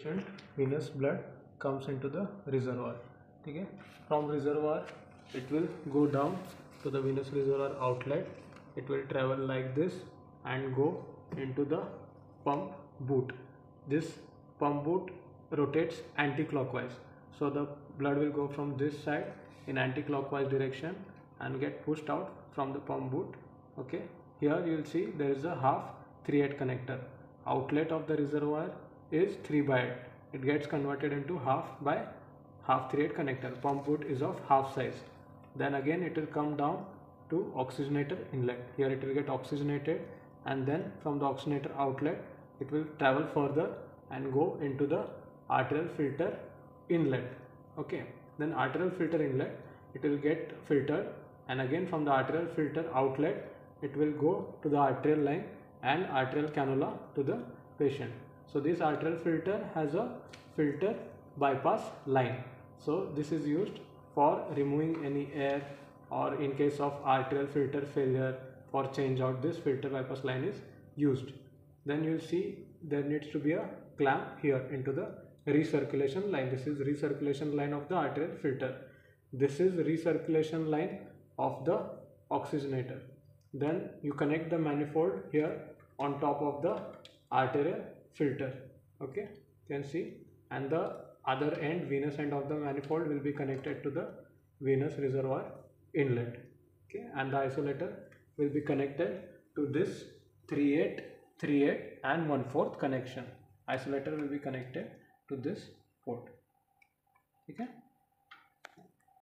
patient venous blood comes into the reservoir. Okay? From reservoir it will go down to the venous reservoir outlet. It will travel like this and go into the pump boot. This pump boot rotates anti-clockwise. So the blood will go from this side in anti-clockwise direction and get pushed out from the pump boot. Okay? Here you will see there is a half 3 8 connector. Outlet of the reservoir is 3 by 8 it gets converted into half by half 3 8 connector. Pump boot is of half size. Then again it will come down to oxygenator inlet. Here it will get oxygenated and then from the oxygenator outlet it will travel further and go into the arterial filter inlet. Okay. Then arterial filter inlet it will get filtered and again from the arterial filter outlet it will go to the arterial line and arterial cannula to the patient so this arterial filter has a filter bypass line. So this is used for removing any air or in case of arterial filter failure for change out this filter bypass line is used. Then you'll see there needs to be a clamp here into the recirculation line. This is recirculation line of the arterial filter. This is recirculation line of the oxygenator. Then you connect the manifold here on top of the arterial filter okay? You can see and the other end venous end of the manifold will be connected to the venous reservoir inlet okay? And the isolator will be connected to this 38 38 and 1 4th connection. Isolator will be connected to this port okay